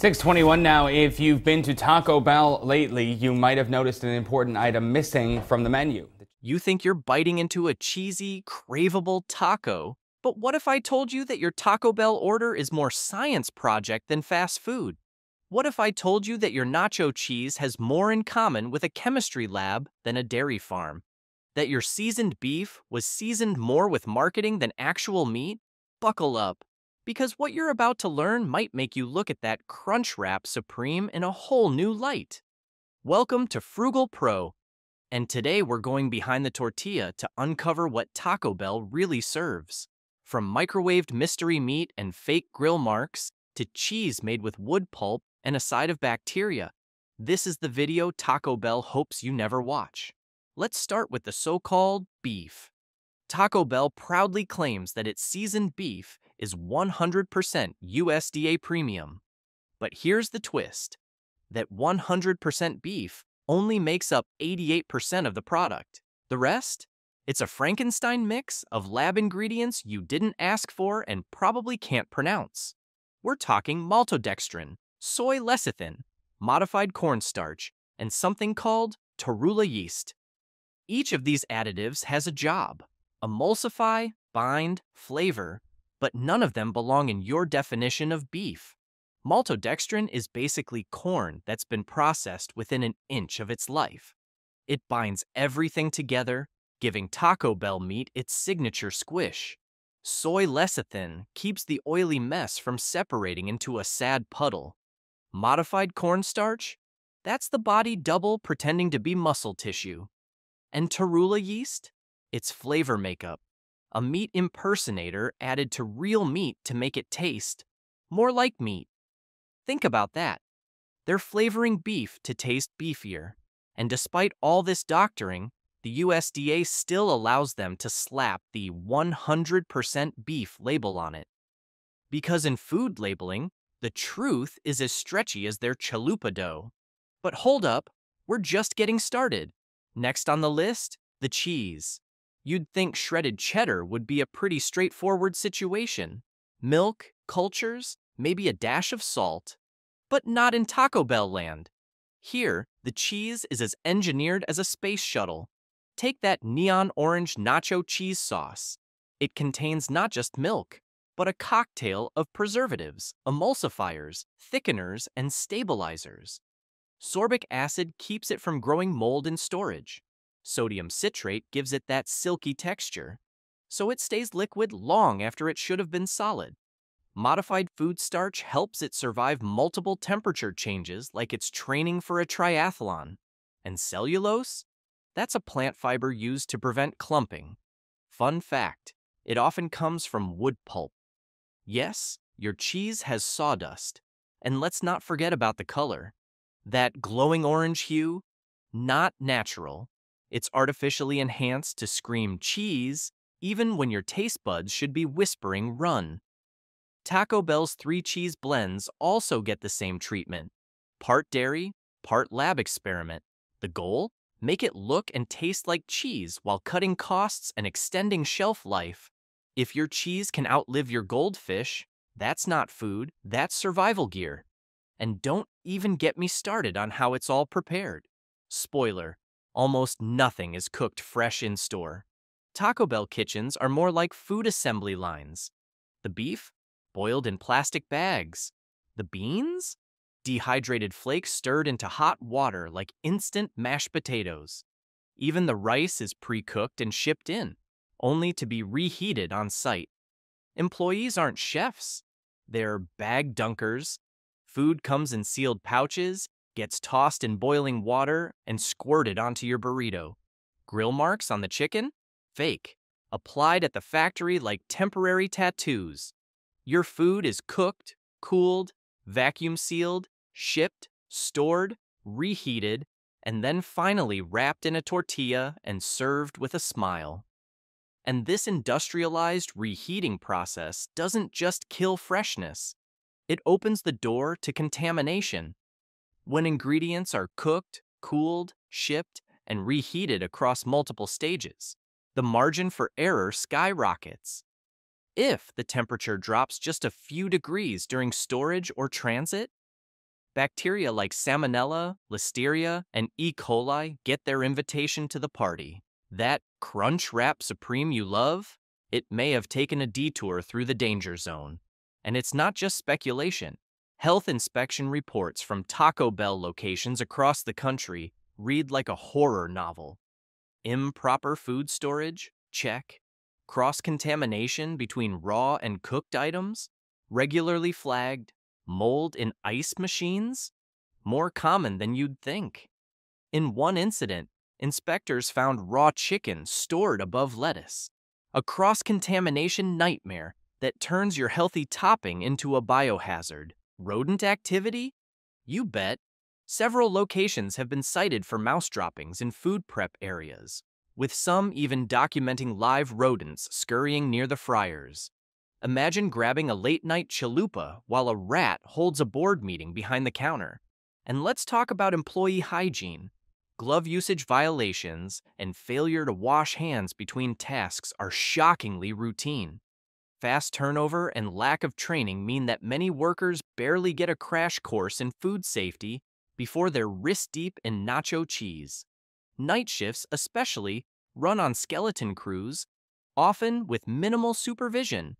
621 now. If you've been to Taco Bell lately, you might have noticed an important item missing from the menu. You think you're biting into a cheesy, craveable taco. But what if I told you that your Taco Bell order is more science project than fast food? What if I told you that your nacho cheese has more in common with a chemistry lab than a dairy farm? That your seasoned beef was seasoned more with marketing than actual meat? Buckle up, because what you're about to learn might make you look at that Crunchwrap Supreme in a whole new light. Welcome to Frugal Pro, and today we're going behind the tortilla to uncover what Taco Bell really serves. From microwaved mystery meat and fake grill marks to cheese made with wood pulp and a side of bacteria, this is the video Taco Bell hopes you never watch. Let's start with the so-called beef. Taco Bell proudly claims that its seasoned beef is 100% USDA premium. But here's the twist that 100% beef only makes up 88% of the product. The rest? It's a Frankenstein mix of lab ingredients you didn't ask for and probably can't pronounce. We're talking maltodextrin, soy lecithin, modified cornstarch, and something called torula yeast. Each of these additives has a job emulsify, bind, flavor, but none of them belong in your definition of beef. Maltodextrin is basically corn that's been processed within an inch of its life. It binds everything together, giving Taco Bell meat its signature squish. Soy lecithin keeps the oily mess from separating into a sad puddle. Modified cornstarch? That's the body double pretending to be muscle tissue. And torula yeast? It's flavor makeup. A meat impersonator added to real meat to make it taste more like meat. Think about that. They're flavoring beef to taste beefier. And despite all this doctoring, the USDA still allows them to slap the 100% beef label on it. Because in food labeling, the truth is as stretchy as their chalupa dough. But hold up, we're just getting started. Next on the list, the cheese. You'd think shredded cheddar would be a pretty straightforward situation. Milk, cultures, maybe a dash of salt. But not in Taco Bell land. Here, the cheese is as engineered as a space shuttle. Take that neon orange nacho cheese sauce. It contains not just milk, but a cocktail of preservatives, emulsifiers, thickeners, and stabilizers. Sorbic acid keeps it from growing mold in storage. Sodium citrate gives it that silky texture, so it stays liquid long after it should have been solid. Modified food starch helps it survive multiple temperature changes like it's training for a triathlon. And cellulose? That's a plant fiber used to prevent clumping. Fun fact, it often comes from wood pulp. Yes, your cheese has sawdust. And let's not forget about the color. That glowing orange hue? Not natural. It's artificially enhanced to scream cheese, even when your taste buds should be whispering run. Taco Bell's three cheese blends also get the same treatment. Part dairy, part lab experiment. The goal? Make it look and taste like cheese while cutting costs and extending shelf life. If your cheese can outlive your goldfish, that's not food, that's survival gear. And don't even get me started on how it's all prepared. Spoiler, Almost nothing is cooked fresh in store. Taco Bell kitchens are more like food assembly lines. The beef? Boiled in plastic bags. The beans? Dehydrated flakes stirred into hot water like instant mashed potatoes. Even the rice is pre cooked and shipped in, only to be reheated on site. Employees aren't chefs, they're bag dunkers. Food comes in sealed pouches, gets tossed in boiling water and squirted onto your burrito. Grill marks on the chicken? Fake. Applied at the factory like temporary tattoos. Your food is cooked, cooled, vacuum sealed, shipped, stored, reheated, and then finally wrapped in a tortilla and served with a smile. And this industrialized reheating process doesn't just kill freshness, it opens the door to contamination. When ingredients are cooked, cooled, shipped, and reheated across multiple stages, the margin for error skyrockets. If the temperature drops just a few degrees during storage or transit, bacteria like Salmonella, Listeria, and E. coli get their invitation to the party. That Crunchwrap Supreme you love? It may have taken a detour through the danger zone. And it's not just speculation. Health inspection reports from Taco Bell locations across the country read like a horror novel. Improper food storage? Check. Cross contamination between raw and cooked items? Regularly flagged. Mold in ice machines? More common than you'd think. In one incident, inspectors found raw chicken stored above lettuce. A cross contamination nightmare that turns your healthy topping into a biohazard. Rodent activity? You bet. Several locations have been cited for mouse droppings in food prep areas, with some even documenting live rodents scurrying near the fryers. Imagine grabbing a late night chalupa while a rat holds a board meeting behind the counter. And let's talk about employee hygiene. Glove usage violations and failure to wash hands between tasks are shockingly routine. Fast turnover and lack of training mean that many workers barely get a crash course in food safety before they're wrist deep in nacho cheese. Night shifts, especially, run on skeleton crews, often with minimal supervision,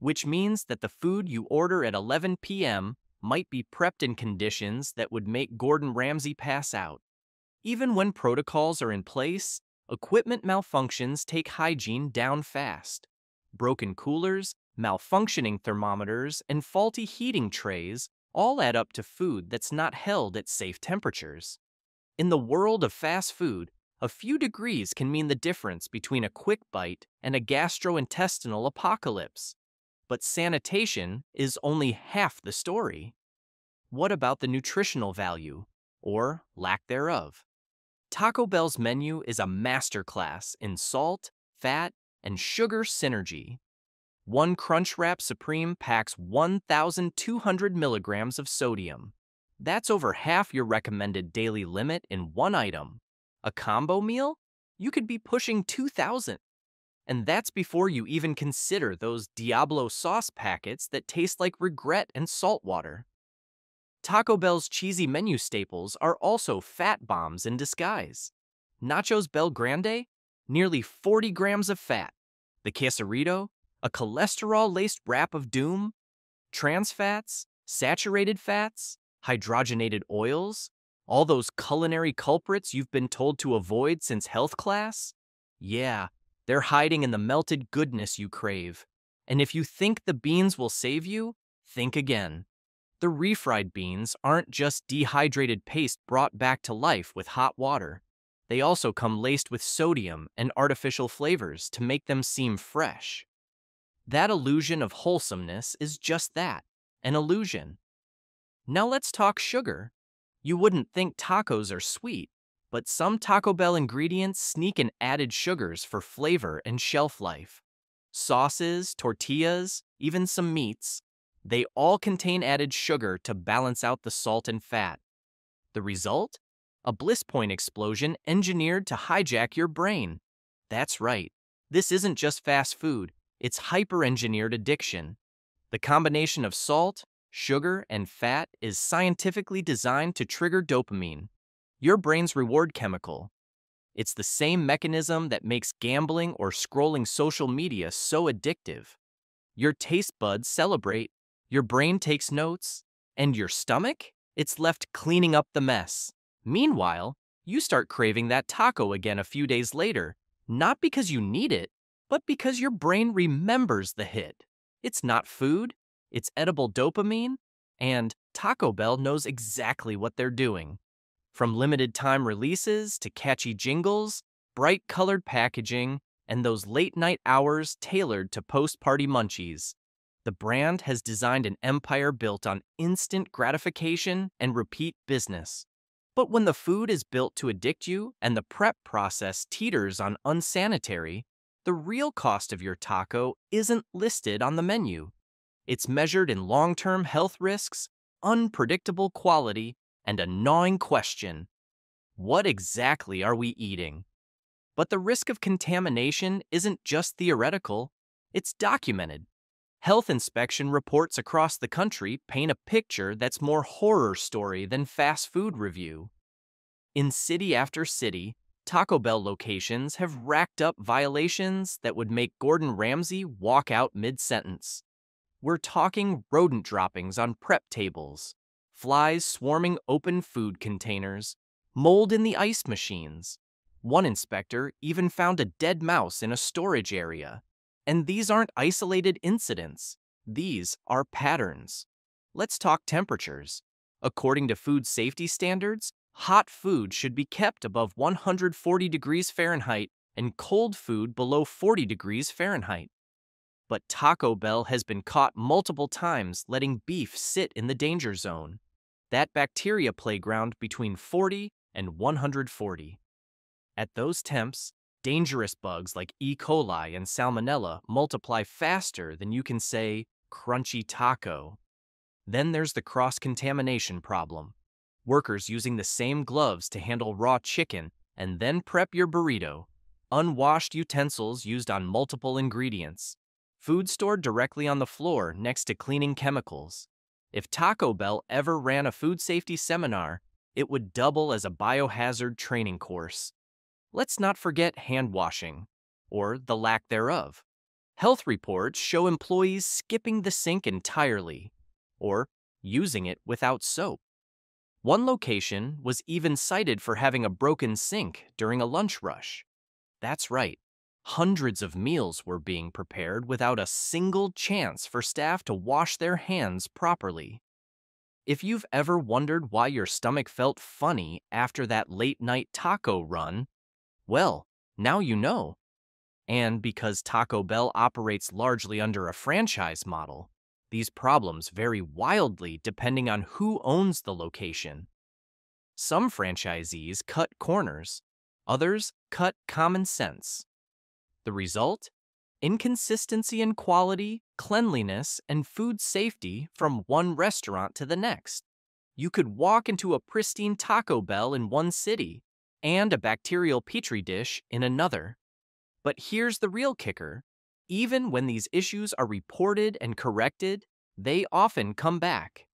which means that the food you order at 11 p.m. might be prepped in conditions that would make Gordon Ramsay pass out. Even when protocols are in place, equipment malfunctions take hygiene down fast. Broken coolers, malfunctioning thermometers, and faulty heating trays all add up to food that's not held at safe temperatures. In the world of fast food, a few degrees can mean the difference between a quick bite and a gastrointestinal apocalypse. But sanitation is only half the story. What about the nutritional value, or lack thereof? Taco Bell's menu is a masterclass in salt, fat, and sugar synergy. One Crunchwrap Supreme packs 1,200 milligrams of sodium. That's over half your recommended daily limit in one item. A combo meal? You could be pushing 2,000. And that's before you even consider those Diablo sauce packets that taste like regret and salt water. Taco Bell's cheesy menu staples are also fat bombs in disguise. Nachos BellGrande, nearly 40 grams of fat. The quesarito, a cholesterol laced wrap of doom. Trans fats, saturated fats, hydrogenated oils, all those culinary culprits you've been told to avoid since health class? Yeah, they're hiding in the melted goodness you crave. And if you think the beans will save you, think again. The refried beans aren't just dehydrated paste brought back to life with hot water. They also come laced with sodium and artificial flavors to make them seem fresh. That illusion of wholesomeness is just that an illusion. Now let's talk sugar. You wouldn't think tacos are sweet, but some Taco Bell ingredients sneak in added sugars for flavor and shelf life. Sauces, tortillas, even some meats, they all contain added sugar to balance out the salt and fat. The result? A bliss point explosion engineered to hijack your brain. That's right. This isn't just fast food, it's hyper engineered addiction. The combination of salt, sugar, and fat is scientifically designed to trigger dopamine, your brain's reward chemical. It's the same mechanism that makes gambling or scrolling social media so addictive. Your taste buds celebrate your brain takes notes, and your stomach? It's left cleaning up the mess. Meanwhile, you start craving that taco again a few days later, not because you need it, but because your brain remembers the hit. It's not food, it's edible dopamine, and Taco Bell knows exactly what they're doing. From limited time releases to catchy jingles, bright colored packaging, and those late night hours tailored to post party munchies, the brand has designed an empire built on instant gratification and repeat business. But when the food is built to addict you and the prep process teeters on unsanitary, the real cost of your taco isn't listed on the menu. It's measured in long term health risks, unpredictable quality, and a gnawing question What exactly are we eating? But the risk of contamination isn't just theoretical, it's documented. Health inspection reports across the country paint a picture that's more horror story than fast food review. In city after city, Taco Bell locations have racked up violations that would make Gordon Ramsay walk out mid sentence. We're talking rodent droppings on prep tables, flies swarming open food containers, mold in the ice machines. One inspector even found a dead mouse in a storage area. And these aren't isolated incidents, these are patterns. Let's talk temperatures. According to food safety standards, hot food should be kept above 140 degrees Fahrenheit and cold food below 40 degrees Fahrenheit. But Taco Bell has been caught multiple times letting beef sit in the danger zone, that bacteria playground between 40 and 140. At those temps, dangerous bugs like E. coli and Salmonella multiply faster than you can say, crunchy taco. Then there's the cross contamination problem. Workers using the same gloves to handle raw chicken and then prep your burrito. Unwashed utensils used on multiple ingredients. Food stored directly on the floor next to cleaning chemicals. If Taco Bell ever ran a food safety seminar, it would double as a biohazard training course. Let's not forget hand washing, or the lack thereof. Health reports show employees skipping the sink entirely, or using it without soap. One location was even cited for having a broken sink during a lunch rush. That's right, hundreds of meals were being prepared without a single chance for staff to wash their hands properly. If you've ever wondered why your stomach felt funny after that late night taco run, well, now you know. And because Taco Bell operates largely under a franchise model, these problems vary wildly depending on who owns the location. Some franchisees cut corners, others cut common sense. The result? Inconsistency in quality, cleanliness, and food safety from one restaurant to the next. You could walk into a pristine Taco Bell in one city and a bacterial petri dish in another. But here's the real kicker even when these issues are reported and corrected, they often come back.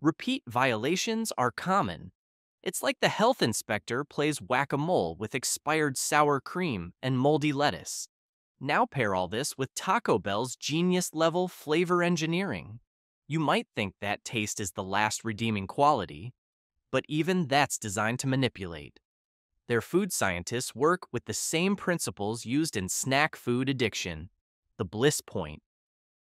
Repeat violations are common. It's like the health inspector plays whack a mole with expired sour cream and moldy lettuce. Now pair all this with Taco Bell's genius level flavor engineering. You might think that taste is the last redeeming quality, but even that's designed to manipulate. Their food scientists work with the same principles used in snack food addiction the bliss point.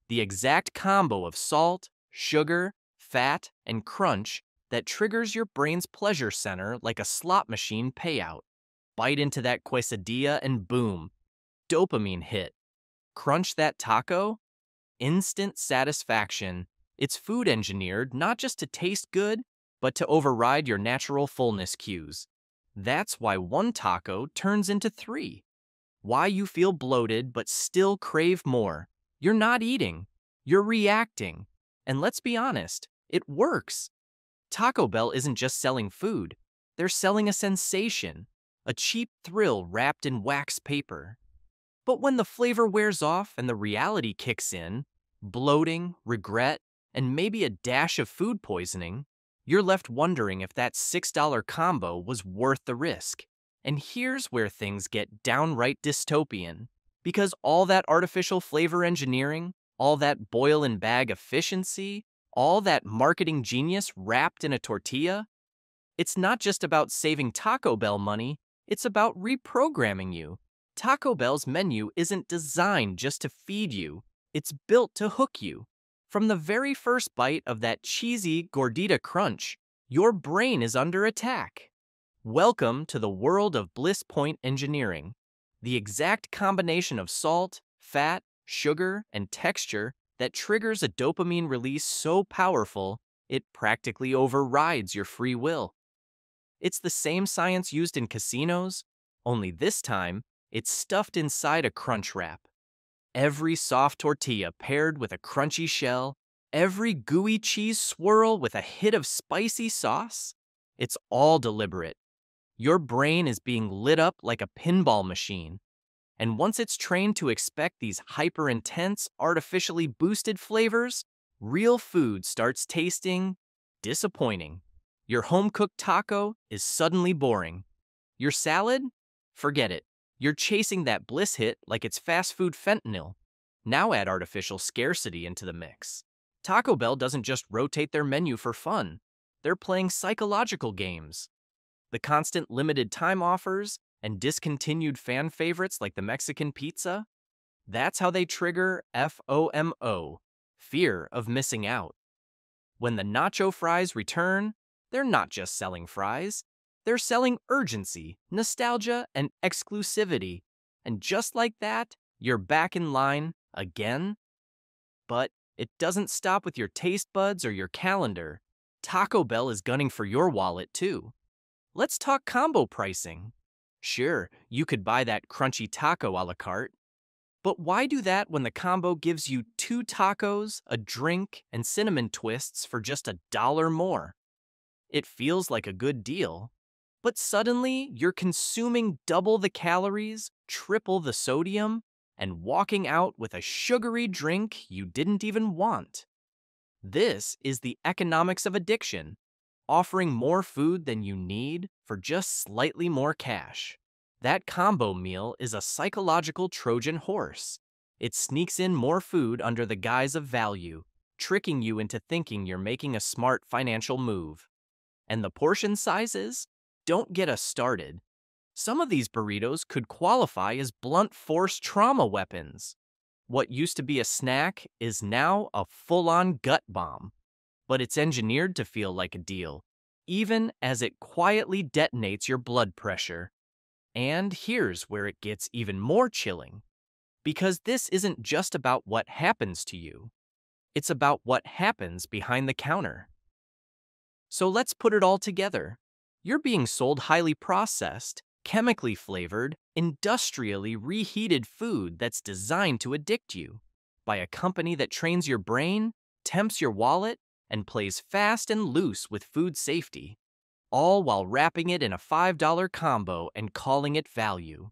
The exact combo of salt, sugar, fat, and crunch that triggers your brain's pleasure center like a slot machine payout. Bite into that quesadilla and boom, dopamine hit. Crunch that taco, instant satisfaction. It's food engineered not just to taste good, but to override your natural fullness cues. That's why one taco turns into three. Why you feel bloated but still crave more. You're not eating, you're reacting. And let's be honest, it works. Taco Bell isn't just selling food, they're selling a sensation, a cheap thrill wrapped in wax paper. But when the flavor wears off and the reality kicks in, bloating, regret, and maybe a dash of food poisoning, you're left wondering if that $6 combo was worth the risk. And here's where things get downright dystopian. Because all that artificial flavor engineering, all that boil and bag efficiency, all that marketing genius wrapped in a tortilla, it's not just about saving Taco Bell money, it's about reprogramming you. Taco Bell's menu isn't designed just to feed you, it's built to hook you. From the very first bite of that cheesy gordita crunch, your brain is under attack. Welcome to the world of Bliss Point engineering. The exact combination of salt, fat, sugar, and texture that triggers a dopamine release so powerful it practically overrides your free will. It's the same science used in casinos, only this time it's stuffed inside a crunch wrap every soft tortilla paired with a crunchy shell, every gooey cheese swirl with a hit of spicy sauce. It's all deliberate. Your brain is being lit up like a pinball machine. And once it's trained to expect these hyper intense, artificially boosted flavors, real food starts tasting disappointing. Your home cooked taco is suddenly boring. Your salad? Forget it. You're chasing that bliss hit like it's fast food fentanyl. Now add artificial scarcity into the mix. Taco Bell doesn't just rotate their menu for fun, they're playing psychological games. The constant limited time offers and discontinued fan favorites like the Mexican pizza? That's how they trigger FOMO, fear of missing out. When the nacho fries return, they're not just selling fries, they're selling urgency, nostalgia, and exclusivity. And just like that, you're back in line again. But it doesn't stop with your taste buds or your calendar. Taco Bell is gunning for your wallet too. Let's talk combo pricing. Sure, you could buy that crunchy taco a la carte. But why do that when the combo gives you two tacos, a drink, and cinnamon twists for just a dollar more? It feels like a good deal, but suddenly you're consuming double the calories, triple the sodium, and walking out with a sugary drink you didn't even want. This is the economics of addiction, offering more food than you need for just slightly more cash. That combo meal is a psychological Trojan horse. It sneaks in more food under the guise of value, tricking you into thinking you're making a smart financial move. And the portion sizes? Don't get us started. Some of these burritos could qualify as blunt force trauma weapons. What used to be a snack is now a full on gut bomb. But it's engineered to feel like a deal, even as it quietly detonates your blood pressure. And here's where it gets even more chilling. Because this isn't just about what happens to you, it's about what happens behind the counter. So let's put it all together. You're being sold highly processed, chemically flavored, industrially reheated food that's designed to addict you by a company that trains your brain, tempts your wallet, and plays fast and loose with food safety, all while wrapping it in a $5 combo and calling it value.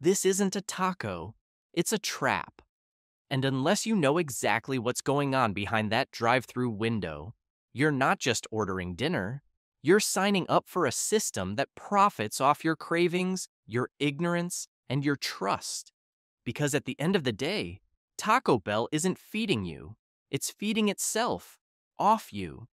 This isn't a taco, it's a trap. And unless you know exactly what's going on behind that drive through window, you're not just ordering dinner, you're signing up for a system that profits off your cravings, your ignorance, and your trust. Because at the end of the day, Taco Bell isn't feeding you, it's feeding itself, off you.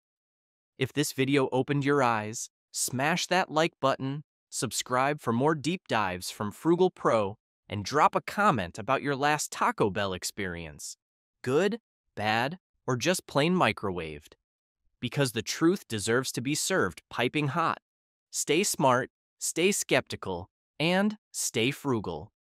If this video opened your eyes, smash that like button, subscribe for more deep dives from Frugal Pro, and drop a comment about your last Taco Bell experience. Good, bad, or just plain microwaved because the truth deserves to be served piping hot. Stay smart, stay skeptical, and stay frugal.